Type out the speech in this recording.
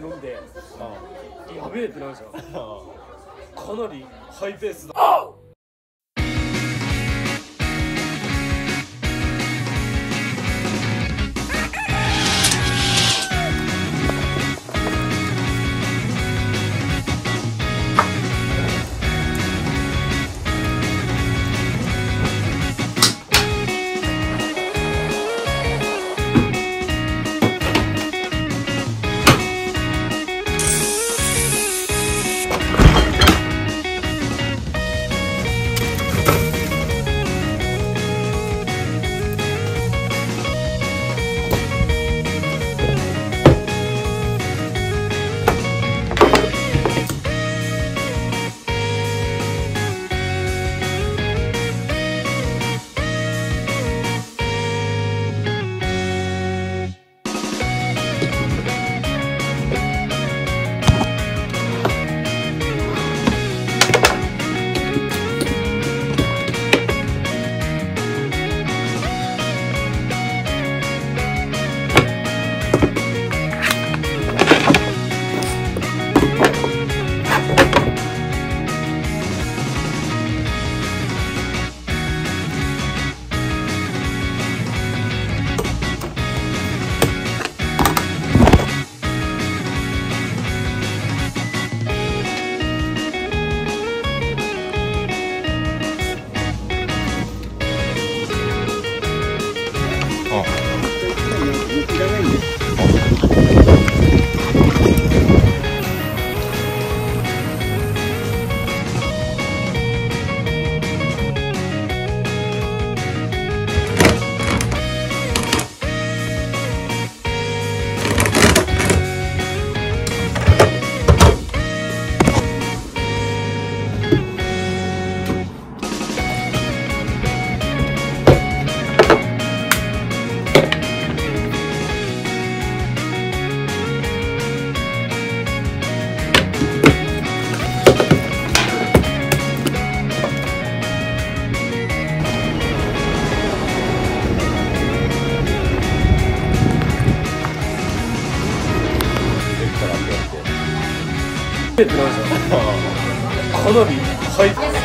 飲んでやべえってなるじゃんかなりハイペースだってなるじゃん。かなりハイペース